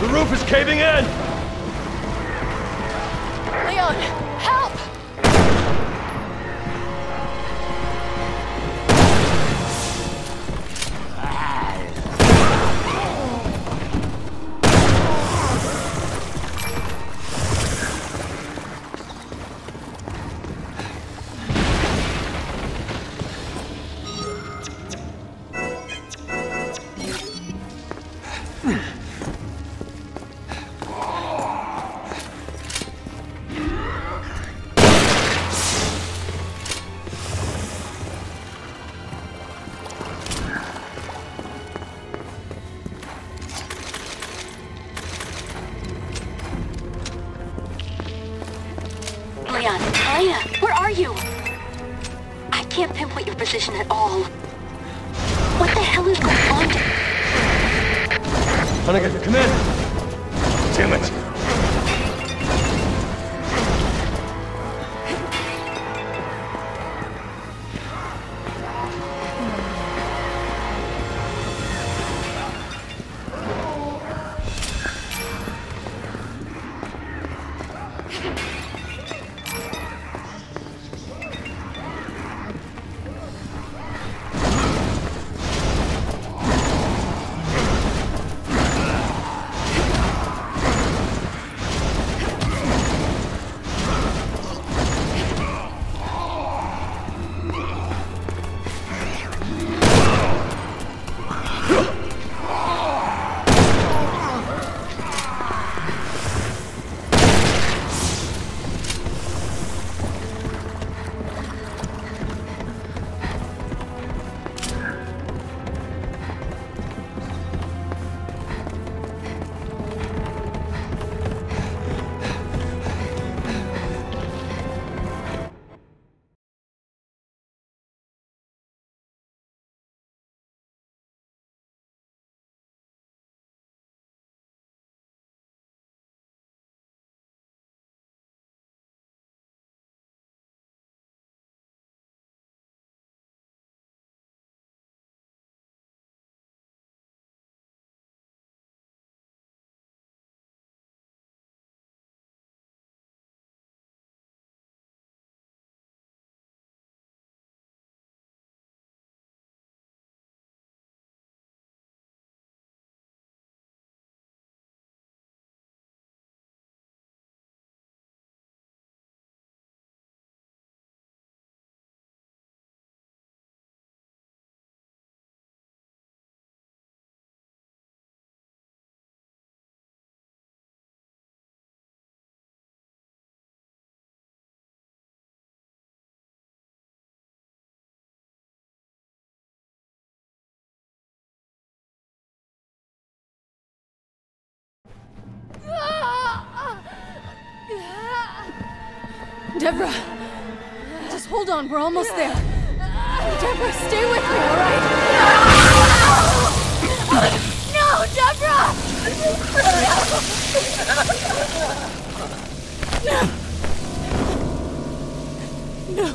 The roof is caving in! Deborah, just hold on. We're almost there. Deborah, stay with me, all right? No, Deborah! No.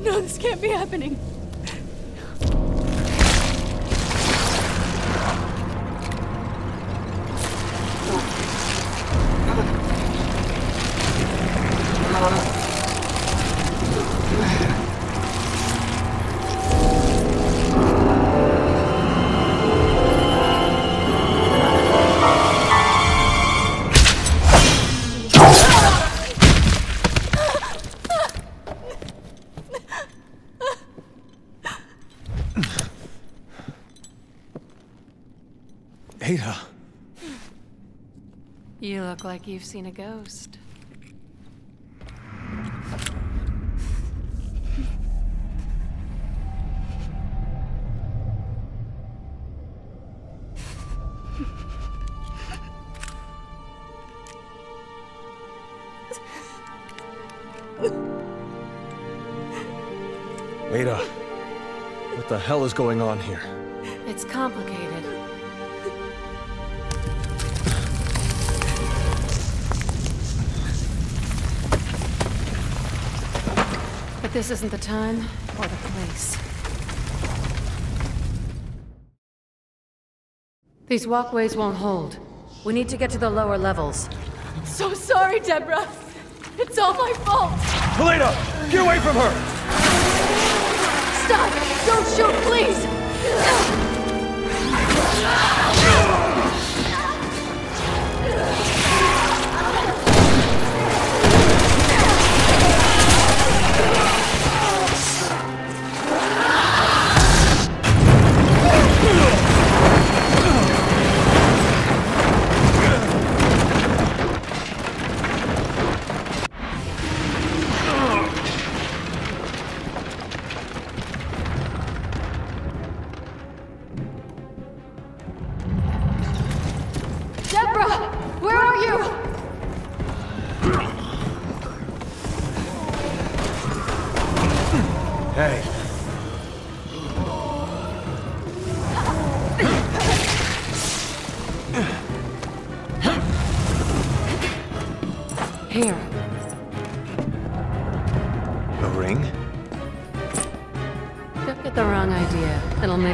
No, this can't be happening. Look like you've seen a ghost. Ada. What the hell is going on here? It's complicated. But this isn't the time or the place. These walkways won't hold. We need to get to the lower levels. So sorry, Deborah. It's all my fault. Helena, get away from her! Stop! Don't shoot, please!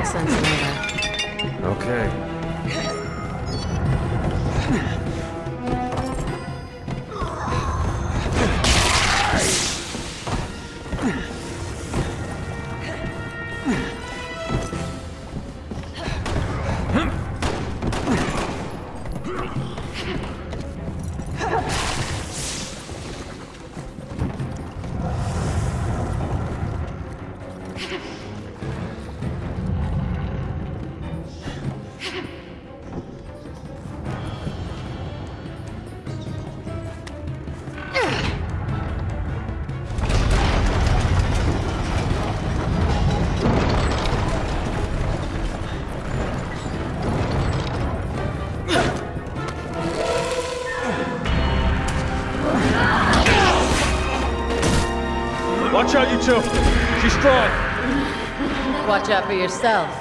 Sense Out for yourself.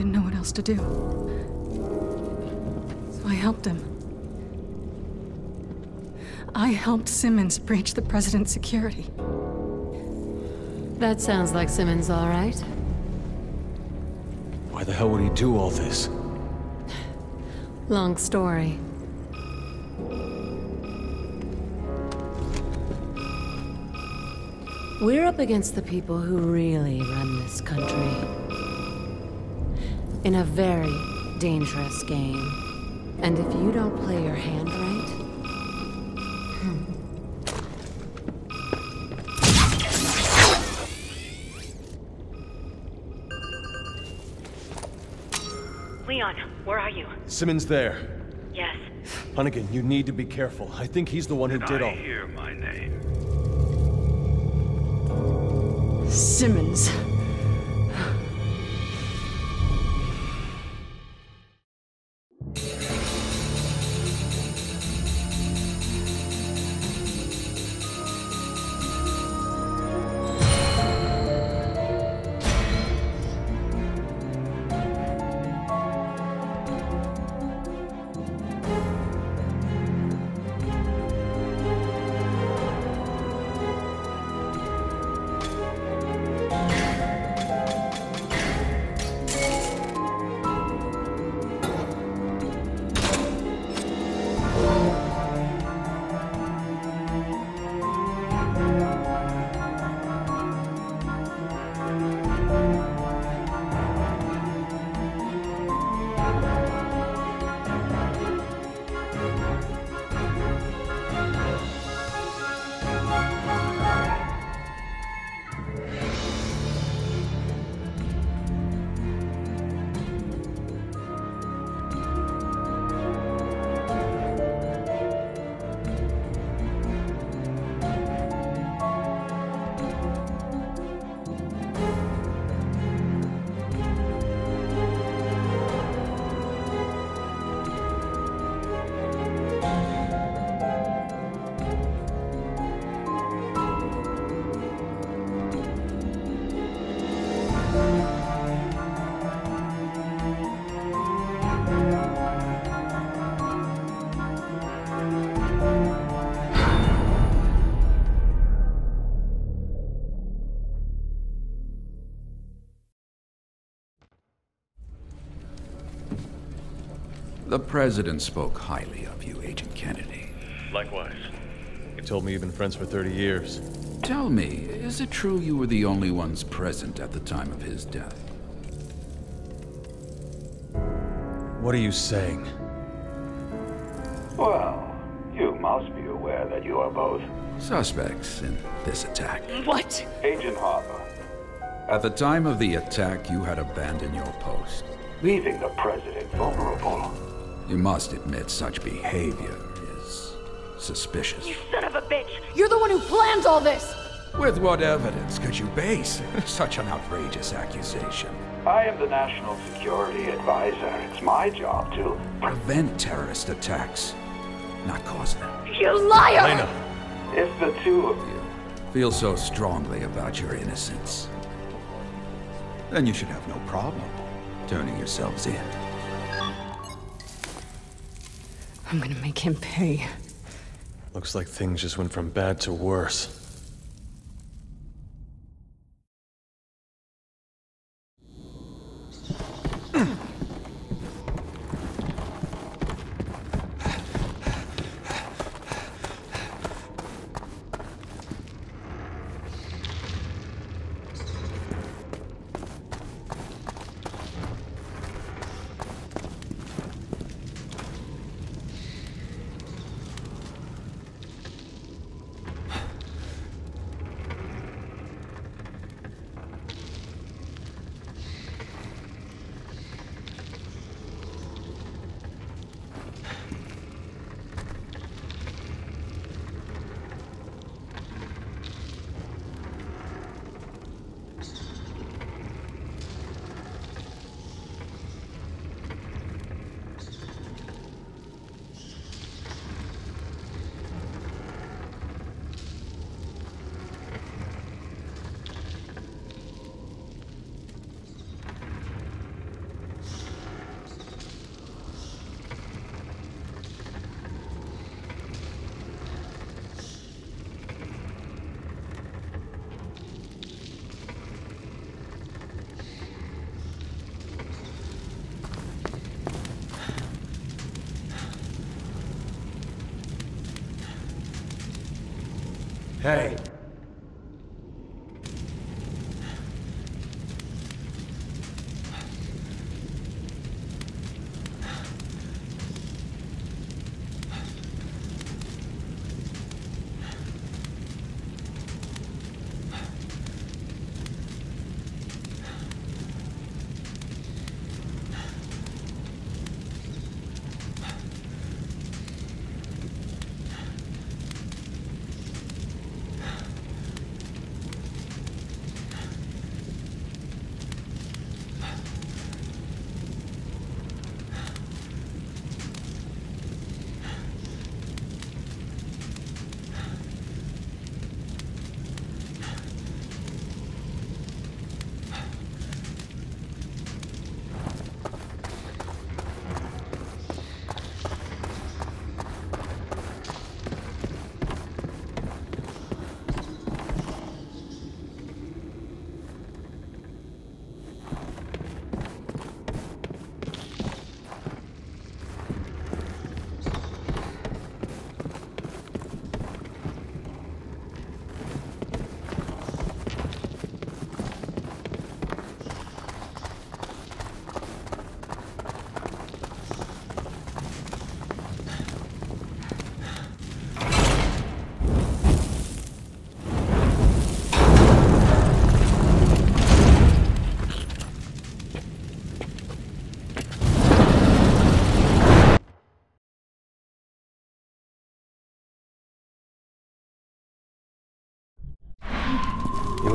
Didn't know what else to do. So I helped him. I helped Simmons breach the president's security. That sounds like Simmons, all right. Why the hell would he do all this? Long story. We're up against the people who really run this country. In a very dangerous game. And if you don't play your hand right, hmm. Leon, where are you? Simmons there. Yes. Hunnigan, you need to be careful. I think he's the one who did all. hear my name. Simmons. The President spoke highly of you, Agent Kennedy. Likewise. He told me you've been friends for 30 years. Tell me, is it true you were the only ones present at the time of his death? What are you saying? Well, you must be aware that you are both Suspects in this attack. What? Agent Harper, At the time of the attack, you had abandoned your post. leaving the President vulnerable. You must admit such behavior is suspicious. You son of a bitch! You're the one who planned all this! With what evidence could you base such an outrageous accusation? I am the National Security Advisor. It's my job to. Prevent terrorist attacks, not cause them. You liar! Lena! If the two of you. You feel so strongly about your innocence, then you should have no problem turning yourselves in. I'm gonna make him pay. Looks like things just went from bad to worse.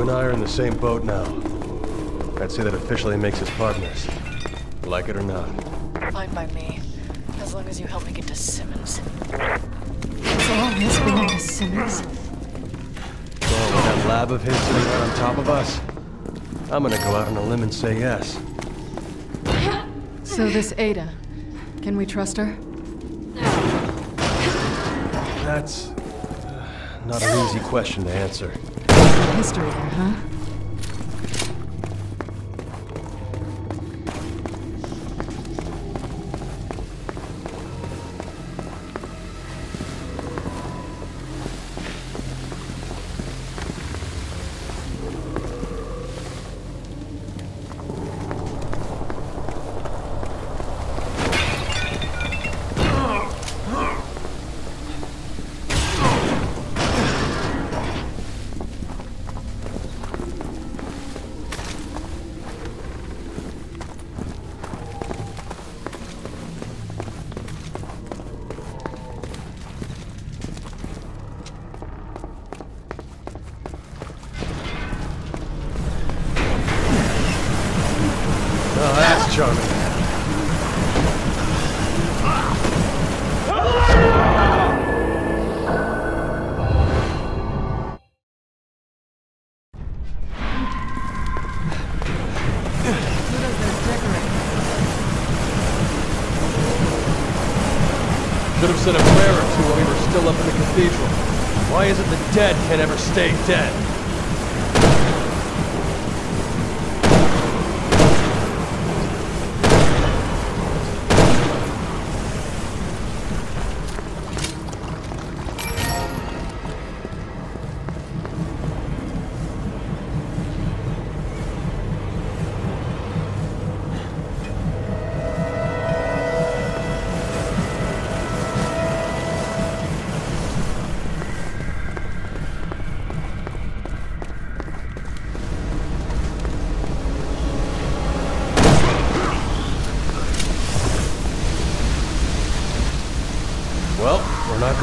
And I are in the same boat now. I'd say that officially makes us partners. Like it or not. Fine by me. As long as you help me get to Simmons. It's always been to Simmons. Well, with that lab of his sitting right on top of us, I'm gonna go out on a limb and say yes. So this Ada, can we trust her? That's uh, not an easy question to answer. History huh?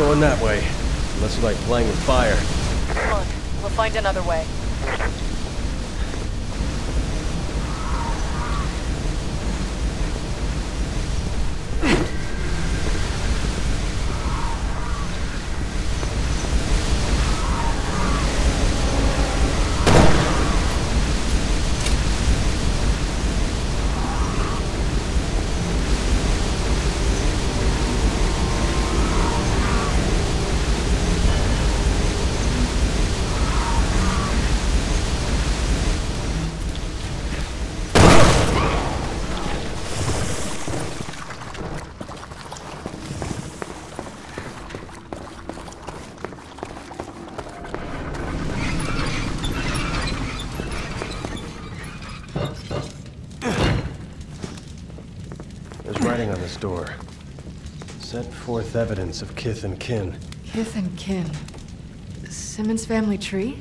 Going that way. Unless you like playing with fire. Look, we'll find another way. There's writing on this door. Set forth evidence of kith and kin. Kith and kin. Simmons family tree?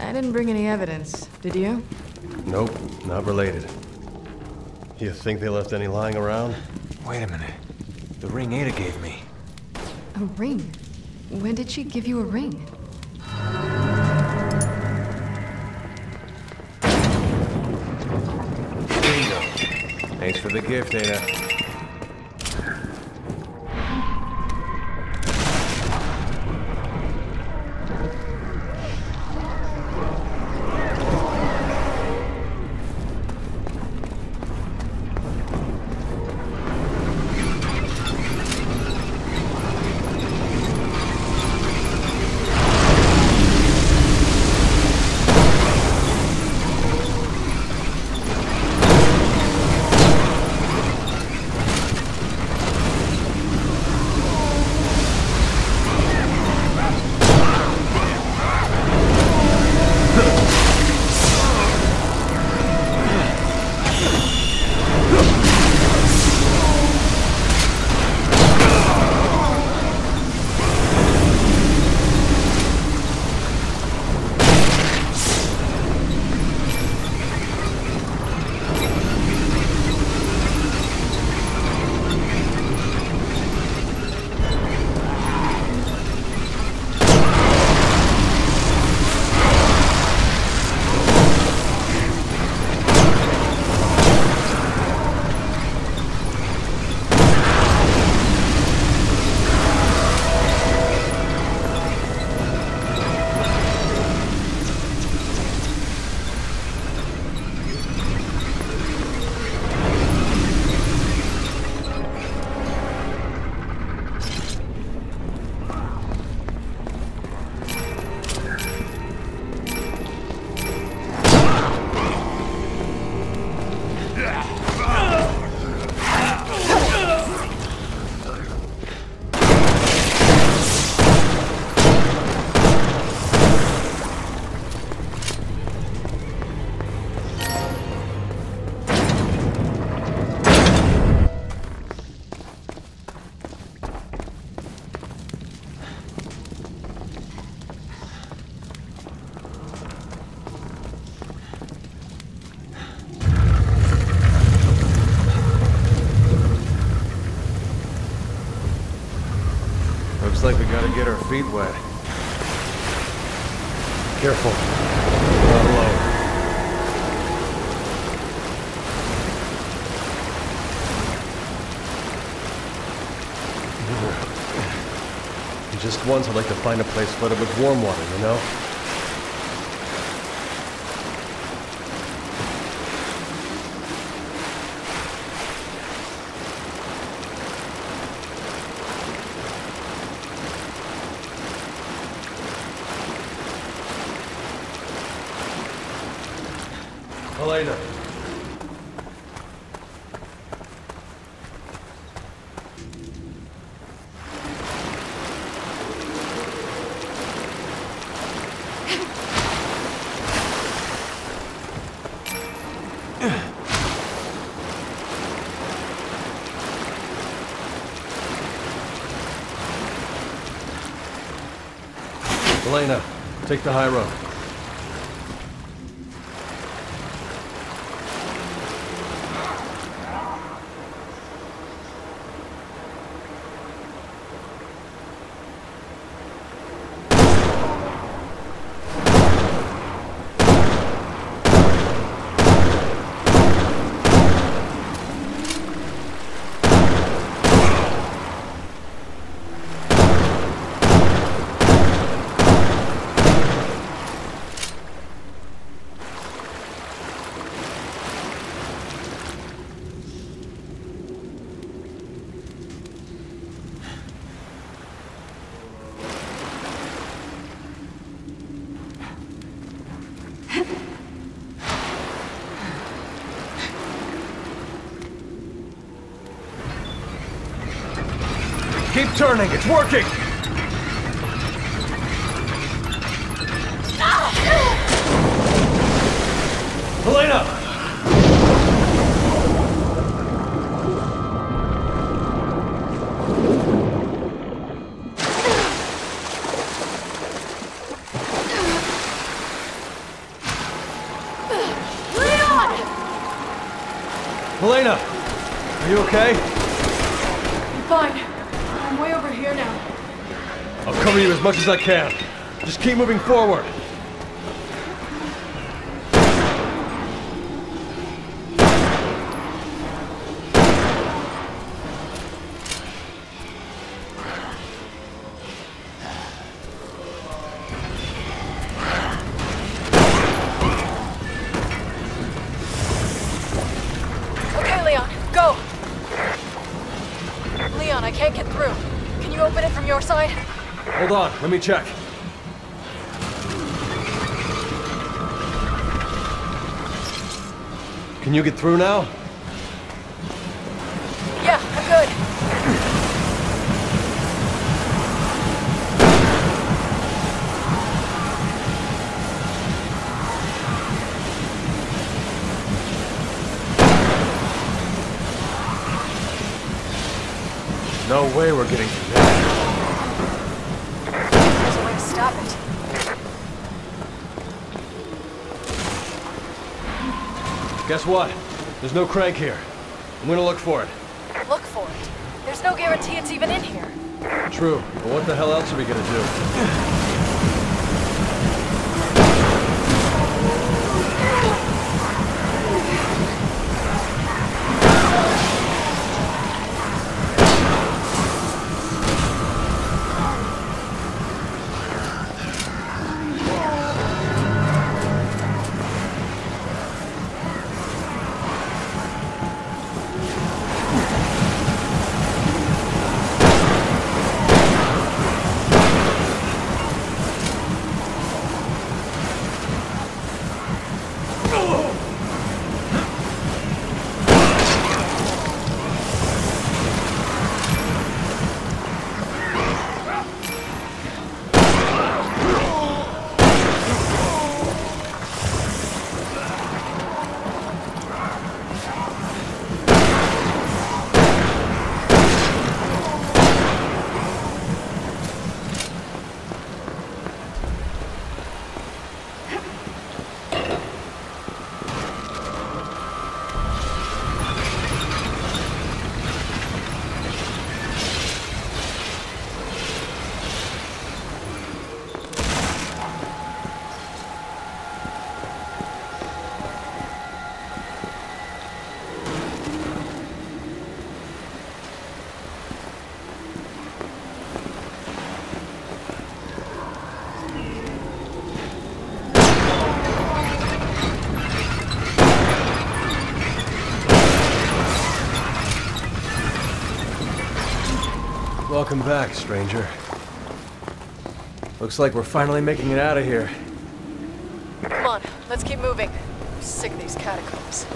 I didn't bring any evidence, did you? Nope, not related. You think they left any lying around? Wait a minute. The ring Ada gave me. A ring? When did she give you a ring? Bingo. Thanks for the gift, Ada. Like we gotta get our feet wet. Careful. Not. Just once, I'd like to find a place flooded with warm water, you know? Helena. Helena, take the high road. Keep turning, it's working! Helena! Leon! Helena! Are you okay? I'm fine. I'm way over here now. I'll cover you as much as I can. Just keep moving forward. Let me check. Can you get through now? Stop it. Guess what? There's no crank here. I'm gonna look for it. Look for it. There's no guarantee it's even in here. True, but what the hell else are we gonna do? Welcome back, stranger. Looks like we're finally making it out of here. Come on, let's keep moving. sick of these catacombs.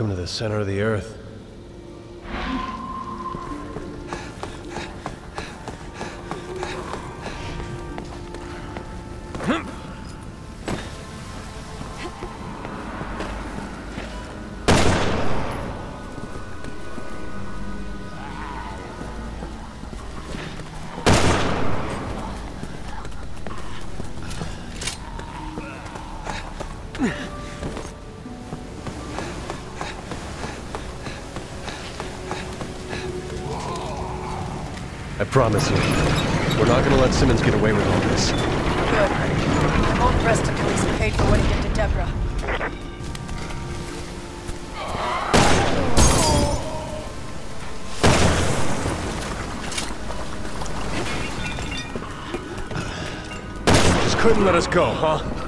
Welcome to the center of the earth. Promise you, we're not gonna let Simmons get away with all this. Good. I won't rest until he's paid for what he did to Deborah. Just couldn't let us go, huh?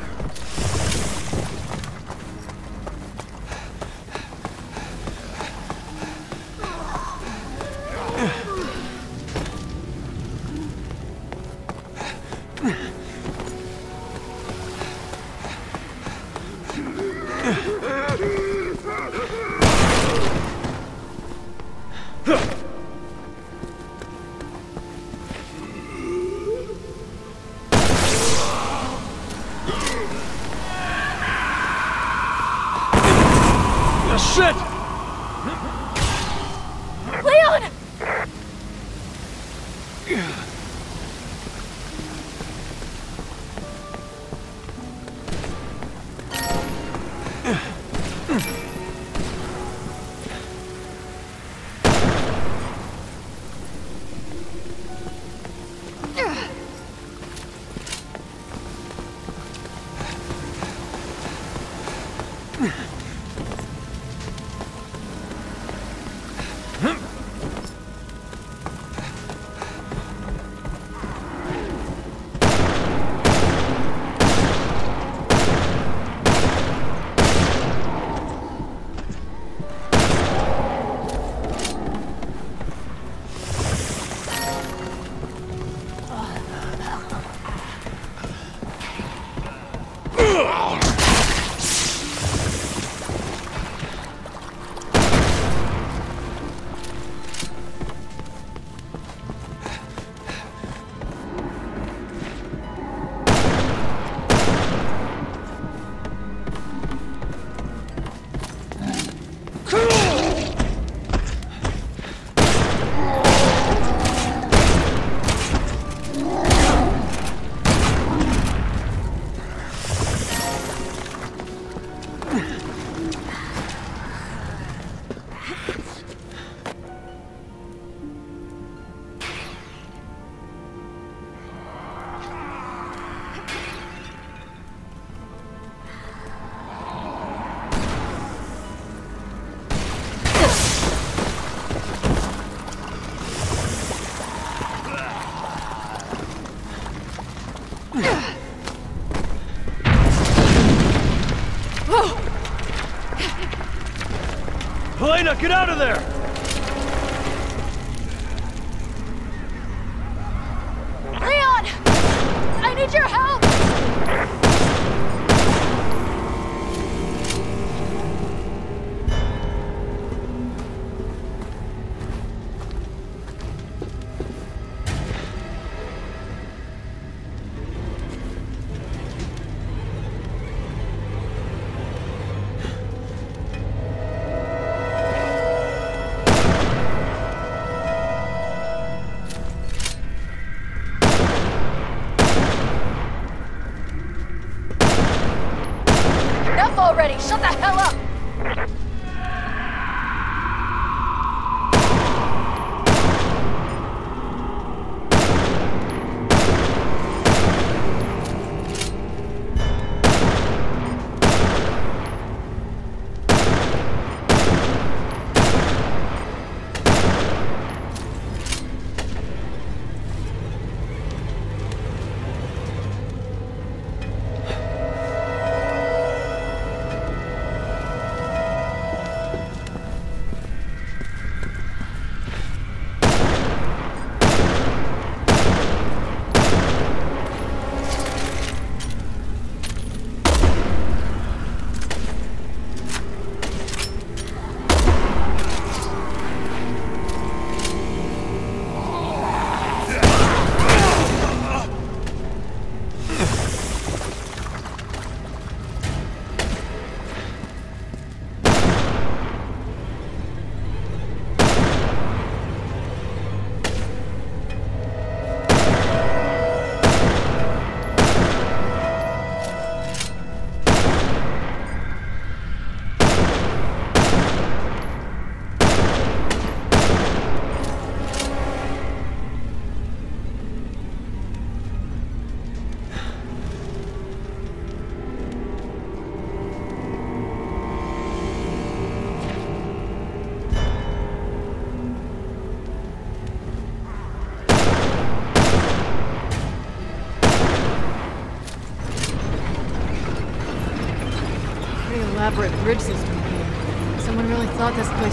Get out of there!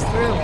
Through.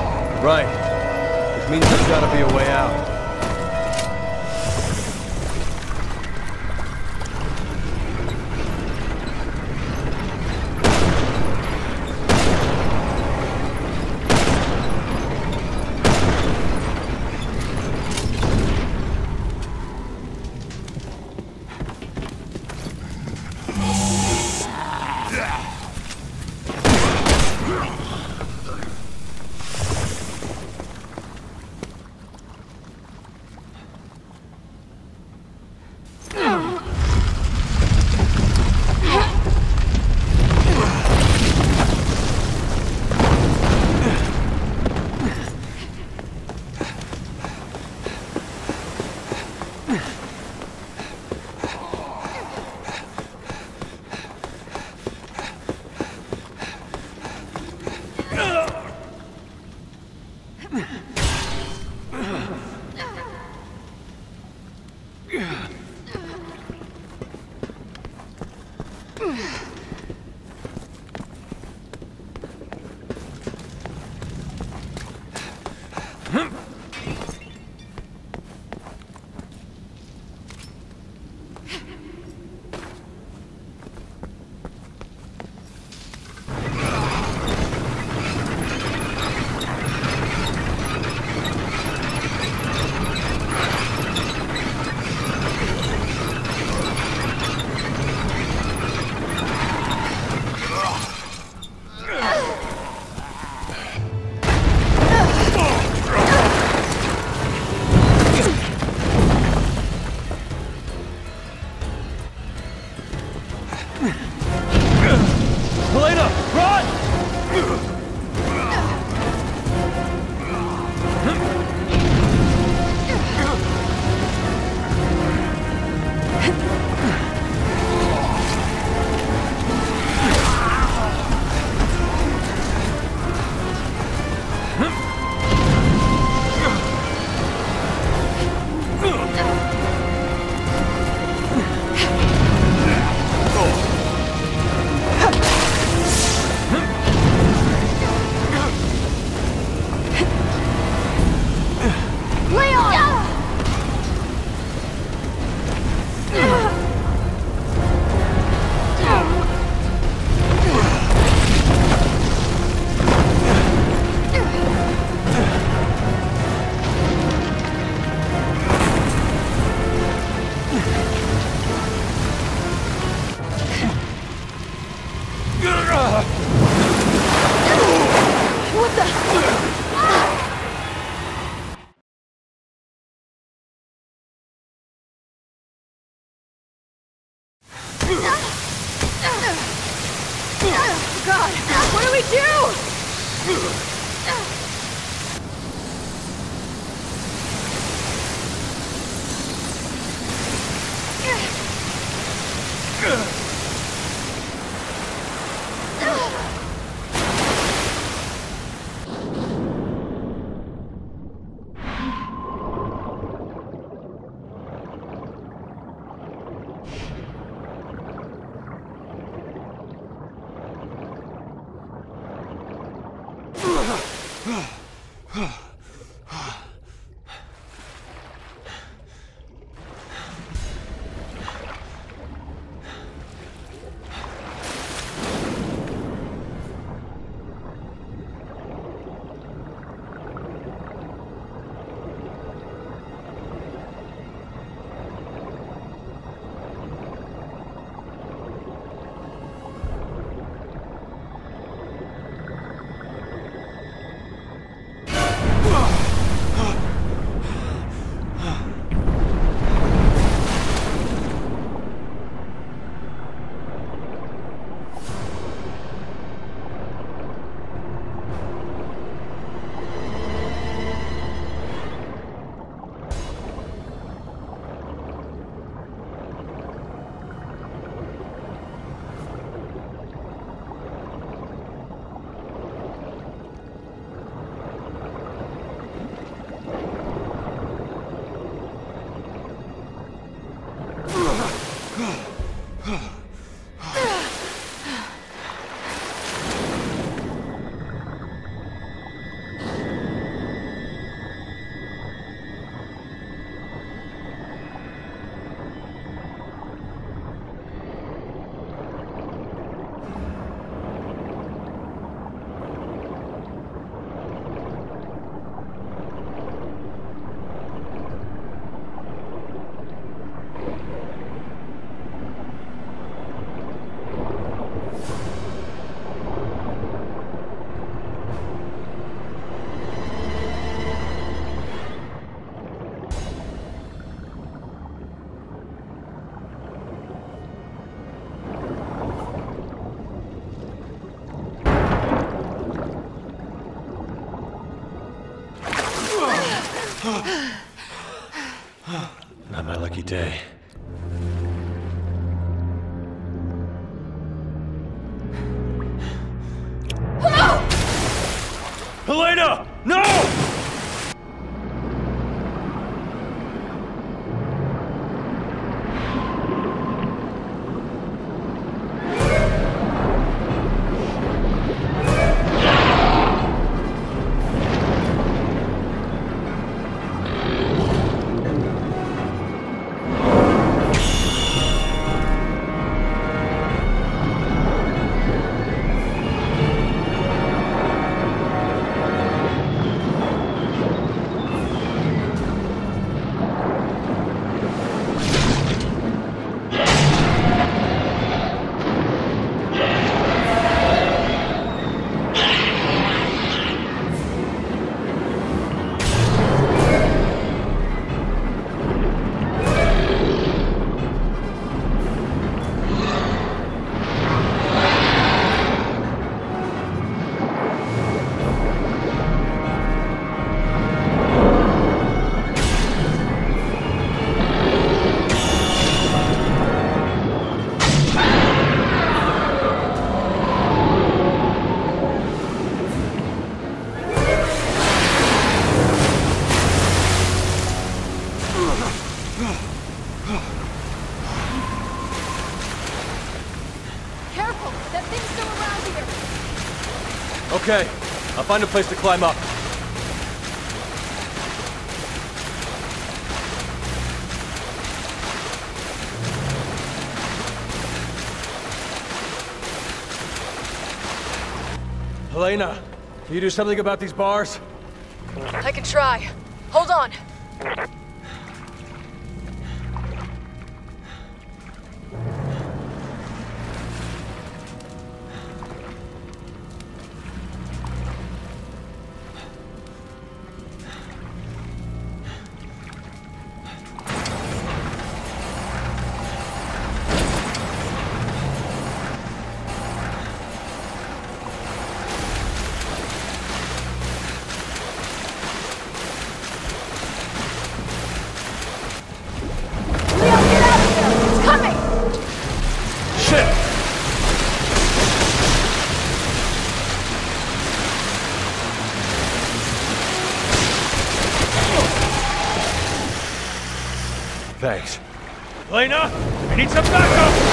Not my lucky day. Find a place to climb up. Helena, can you do something about these bars? I can try. Hold on. Thanks. Helena! I need some backup!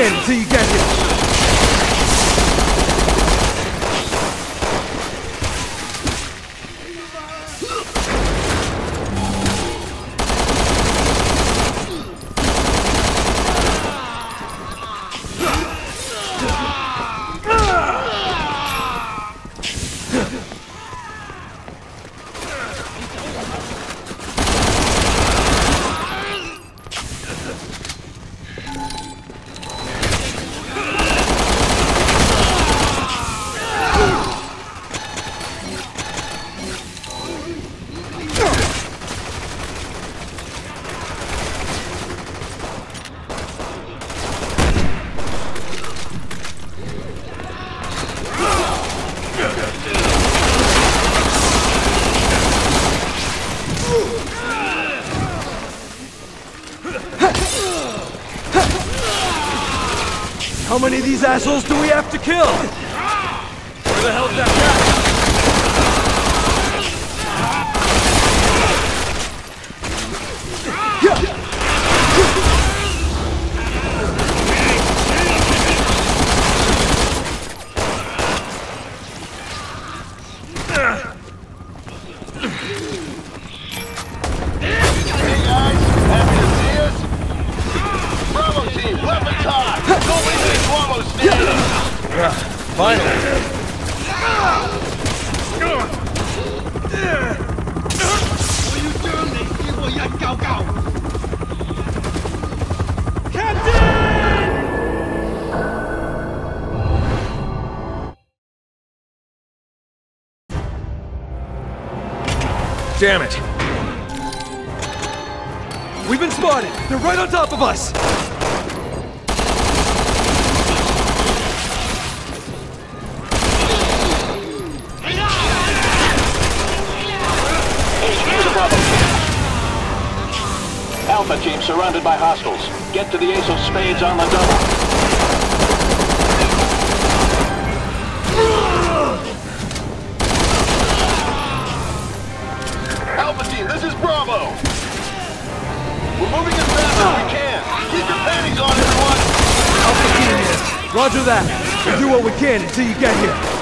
Can until you get these assholes do we have to kill? Damn it! We've been spotted! They're right on top of us! Alpha team surrounded by hostiles. Get to the ace of spades on the double. This is Bravo! We're moving as fast as we can. Keep your panties on, everyone! Alpha team here. Roger that. We'll do what we can until you get here.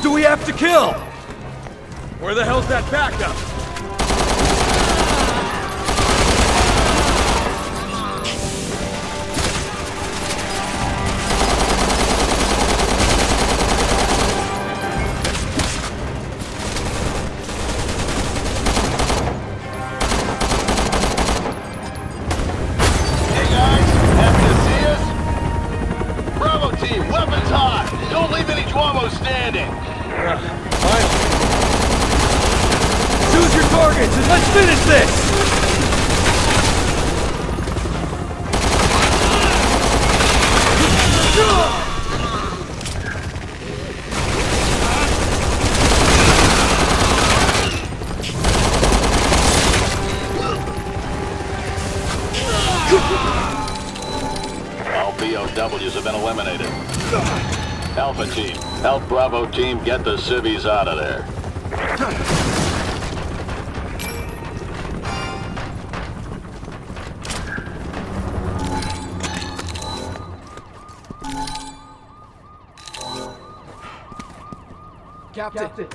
Do we have to kill? Finally. Choose your targets and let's finish this! Help Bravo team get the civvies out of there. Captain,